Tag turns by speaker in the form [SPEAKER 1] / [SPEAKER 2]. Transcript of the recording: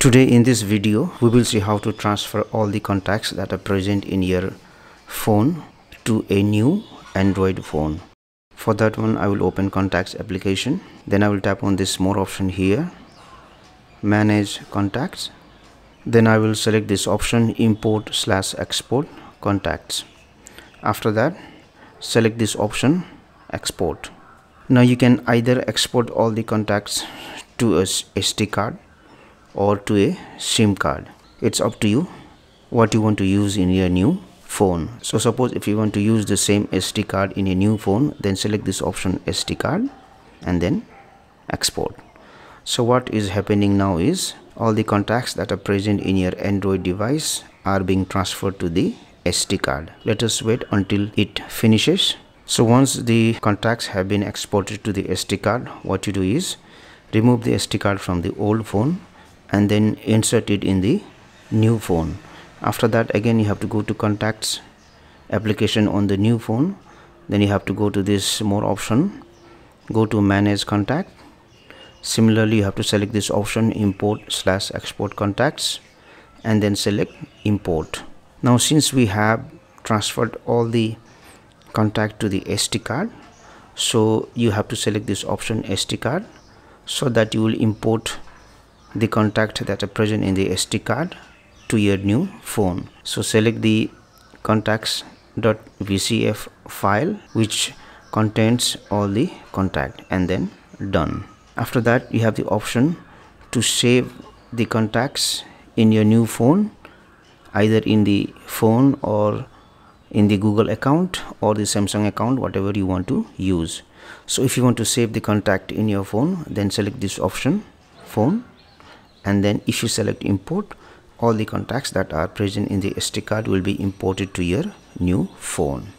[SPEAKER 1] Today in this video we will see how to transfer all the contacts that are present in your phone to a new Android phone. For that one I will open contacts application. Then I will tap on this more option here manage contacts. Then I will select this option import slash export contacts. After that select this option export. Now you can either export all the contacts to a SD card or to a SIM card. It's up to you what you want to use in your new phone. So suppose if you want to use the same SD card in a new phone then select this option SD card and then export. So what is happening now is all the contacts that are present in your Android device are being transferred to the SD card. Let us wait until it finishes. So once the contacts have been exported to the SD card what you do is remove the SD card from the old phone and then insert it in the new phone. After that again you have to go to contacts application on the new phone. Then you have to go to this more option. Go to manage contact. Similarly you have to select this option import slash export contacts and then select import. Now since we have transferred all the contact to the SD card so you have to select this option SD card so that you will import the contact that are present in the SD card to your new phone. So select the contacts.vcf file which contains all the contact and then done. After that you have the option to save the contacts in your new phone either in the phone or in the Google account or the Samsung account whatever you want to use. So if you want to save the contact in your phone then select this option phone and then if you select import. All the contacts that are present in the SD card will be imported to your new phone